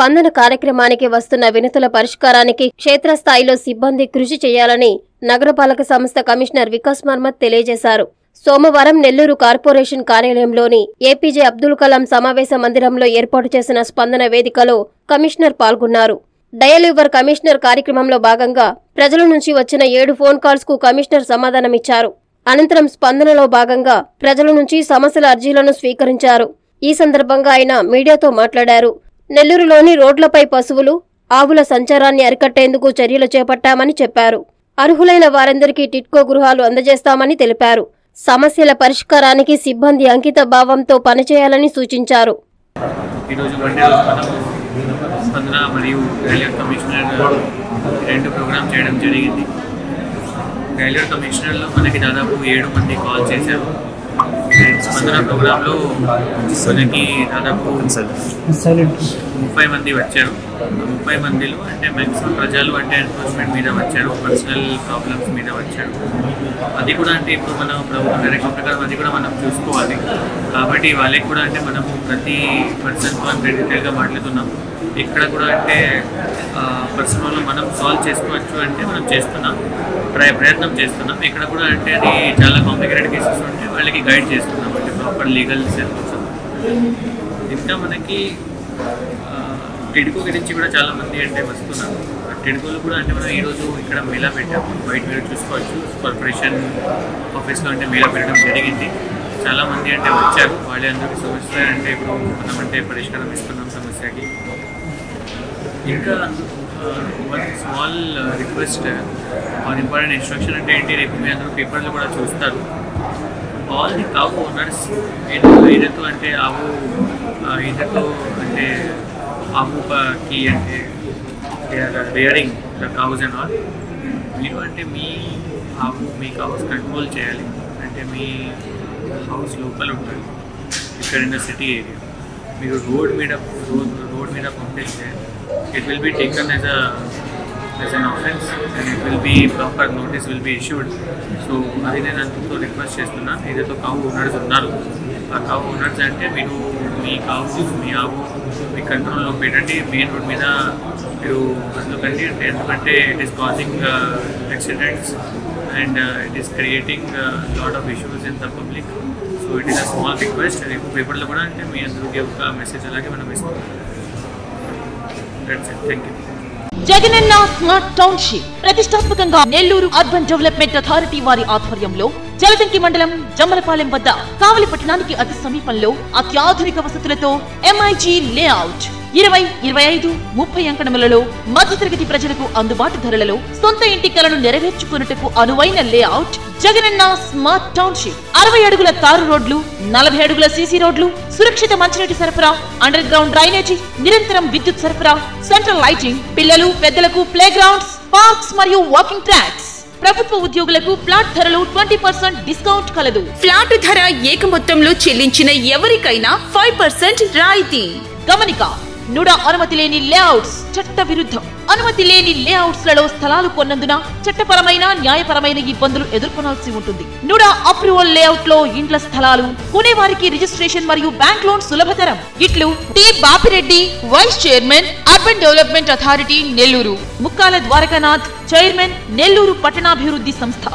స్పందన కార్యక్రమానికి వస్తున్న వినతుల పరిష్కారానికి క్షేత్రస్థాయిలో సిబ్బంది కృషి చేయాలని నగరపాలక సంస్థ కమిషనర్ వికాస్ మర్మత్ తెలియజేశారు. సోమవారం నెల్లూరు కార్పొరేషన్ కార్యాలయంలోని ఏపీజే అబ్దుల్ కలాం సమావేశ మందిరంలో ఏర్పాటు చేసిన స్పందన వేదికలో కమిషనర్ పాల్గొన్నారు. డయల్ యువర్ కమిషనర్ కార్యక్రమంలో భాగంగా ప్రజల నుంచి వచ్చిన ఏడు ఫోన్ కాల్స్కు కమిషనర్ సమాధానమిచ్చారు అనంతరం స్పందనలో భాగంగా ప్రజల నుంచి సమస్యల అర్జీలను స్వీకరించారు. ఈ సందర్భంగా ఆయన మీడియాతో మాట్లాడారు. నెల్లూరులోని రోడ్లపై పశువులు ఆవుల సంచారాన్ని అరికట్టేందుకు చర్యలు చేపట్టామని చెప్పారు. అర్హులైన వారందరికీ టిట్కో గృహాలు అందజేస్తామని తెలిపారు. సమస్యల పరిష్కారానికి సిబ్బంది అంకిత భావంతో పనిచేయాలని సూచించారు. ఈరోజు స్పందన మరియు రైల్వే కమిషనర్ రెండు ప్రోగ్రామ్ చేయడం జరిగింది. కమిషనర్లో మనకి దాదాపు ఏడు మంది కాల్ చేశారు. స్పందన ప్రోగ్రాంలో మనకి దాదాపు ముప్పై మంది వచ్చారు. ముప్పై మందిలో అంటే మ్యాక్సిమం ప్రజలు అంటే ఎన్ఫోర్స్మెంట్ మీద వచ్చారు పర్సనల్ ప్రాబ్లమ్స్ మీద వచ్చారు. అది కూడా అంటే ఇప్పుడు మనం ప్రభుత్వం డైరెక్షన్ ప్రకారం అది కూడా మనం చూసుకోవాలి. కాబట్టి వాళ్ళకి కూడా అంటే మనము ప్రతి పర్సన్తో అంటే డీటెయిల్గా మాట్లాడుతున్నాం. ఇక్కడ కూడా అంటే పర్సన్ వల్ల మనం సాల్వ్ చేసుకోవచ్చు అంటే మనం చేస్తున్నాం. ప్రయత్నం చేస్తున్నాం. ఇక్కడ కూడా అంటే అది చాలా కాంప్లికేటెడ్ కేసెస్ ఉంటే వాళ్ళకి గైడ్ చేస్తున్నాం. ప్రాపర్ లీగల్ సెల్ కోసం ఇంకా మనకి ఆ, గురించి కూడా చాలామంది అంటే వస్తున్నారు. ఆ కూడా అంటే మనం ఈరోజు ఇక్కడ మేళా పెట్టాము బయట మీరు చూసుకోవచ్చు. కార్పొరేషన్ ఆఫీస్లో అంటే మేళా పెట్టడం జరిగింది. చాలా మంది అంటే వచ్చారు. వాళ్ళే అందరికీ సమస్య అంటే ఇప్పుడు మనం అంటే పరిష్కారం ఇస్తున్నాం సమస్యకి. ఇంకా one small request or important instruction అంటే ఏంటి? రేపు మీ అందరూ పేపర్లో కూడా చూస్తారు. ఆల్ ది కావు ఓనర్స్ ఈయనతో అంటే ఆవు ఆ, ఈయనతో అంటే ఆవుకి అంటే rearing the cows and all మీరు అంటే మీ ఆవు మీ కౌస్ కంట్రోల్ చేయాలి. అంటే మీ హౌస్ లోపల ఉంటుంది ఇక్కడ ఇన్ ద సిటీ ఏరియా మీరు రోడ్ మీద రోడ్ రోడ్ మీద పంపిస్తే it will be taken as a as an offence and it will be proper notice will be issued so అది నేను అందుతో రిక్వెస్ట్ చేస్తున్నా ఏదైతే కావు ఓనర్స్ ఉన్నారు ఆ కావు ఓనర్స్ అంటే మీరు మీ కావు మీ ఆవు మీ కంట్రోల్లో పెట్టండి మెయిన్ రోడ్ మీద మీరు అందుకండి అంటే ఎందుకంటే it is causing accidents and it is creating lot of issues in the public so it is a small request రేపు పేపర్లో కూడా అంటే మీ అందరికీ ఒక మెసేజ్ అలాగే మనం ఇస్తాం that's it thank you Jagananna smart township ప్రతిష్టాత్మకంగా నెల్లూరు అర్బన్ డెవలప్మెంట్ అథారిటీ వారి ఆధ్వర్యంలో జలదంకి మండలం జమ్మలపాలెం వద్ద కావలి పట్టణానికి అతి సమీపంలో అత్యాధునిక వసతులతో ఎంఐజీ లేఅవుట్ ఇరవై ఇరవై ఐదు ముప్పై అంకణములలో మధ్యతరగతి ప్రజలకు అందుబాటు ధరలలో సొంత ఇంటి కలను నెరవేర్చుకున్నట్టుకు అనువైన లేఅవుట్ జగనన్న స్మార్ట్ టౌన్షిప్. అరవై అడుగుల తారు రోడ్లు నలభై అడుగుల సీసీ రోడ్లు సురక్షిత మంచినీటి సరఫరా అండర్ గ్రౌండ్ డ్రైనేజీ నిరంతరం విద్యుత్ సరఫరా సెంట్రల్ లైటింగ్ పిల్లలు పెద్దలకు ప్లే గ్రౌండ్స్ పార్క్స్ మరియు వాకింగ్ ట్రాక్స్. ప్రభుత్వ ఉద్యోగులకు ఫ్లాట్ ధరలు ట్వంటీ పర్సెంట్ డిస్కౌంట్ కలదు. ఫ్లాట్ ధర ఏక మొత్తంలో చెల్లించిన ఎవరికైనా ఫైవ్ పర్సెంట్ రాయితీ. గమనిక నుడ అనుమతి లేని లేఅవుట్స్ చట్ట విరుద్ధం. అనుమతి లేని లేఅవుట్స్లలో స్థలాలు కొన్నందున చట్టపరమైన న్యాయపరమైన ఇబ్బందులు ఎదుర్కొనాల్సి ఉంటుంది. నుడ అప్రూవల్ లేఅవుట్లో ఇండ్ల స్థలాలు కొనేవారికి రిజిస్ట్రేషన్ మరియు బ్యాంక్ లోన్ సులభతరం. ఇట్లు T. Bapireddy vice chairman urban development authority Nellore. Mukkala Dwarakanath chairman Nellore పట్టణాభివృద్ధి సంస్థ.